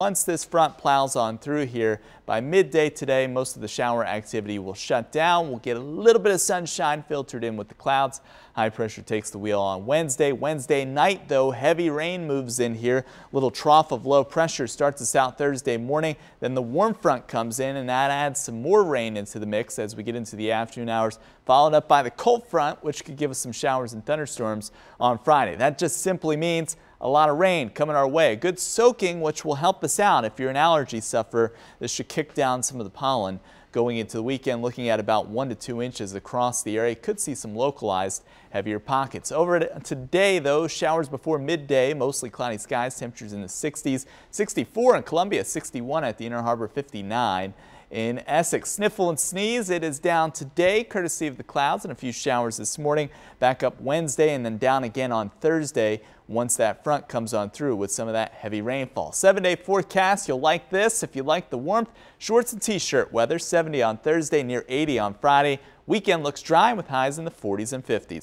Once this front plows on through here, by midday today, most of the shower activity will shut down. We'll get a little bit of sunshine filtered in with the clouds. High pressure takes the wheel on Wednesday. Wednesday night, though, heavy rain moves in here. Little trough of low pressure starts us out Thursday morning. Then the warm front comes in, and that adds some more rain into the mix as we get into the afternoon hours, followed up by the cold front, which could give us some showers and thunderstorms on Friday. That just simply means a lot of rain coming our way. Good soaking, which will help us out if you're an allergy sufferer. This should kick down some of the pollen going into the weekend, looking at about one to two inches across the area. Could see some localized heavier pockets. Over uh, today, though, showers before midday, mostly cloudy skies, temperatures in the 60s, 64 in Columbia, 61 at the Inner Harbor, 59 in Essex. Sniffle and sneeze, it is down today, courtesy of the clouds and a few showers this morning. Back up Wednesday and then down again on Thursday once that front comes on through with some of that heavy rainfall. Seven day forecast, you'll like this. If you like the warmth, shorts and t-shirt weather, 70 on Thursday, near 80 on Friday. Weekend looks dry with highs in the 40s and 50s.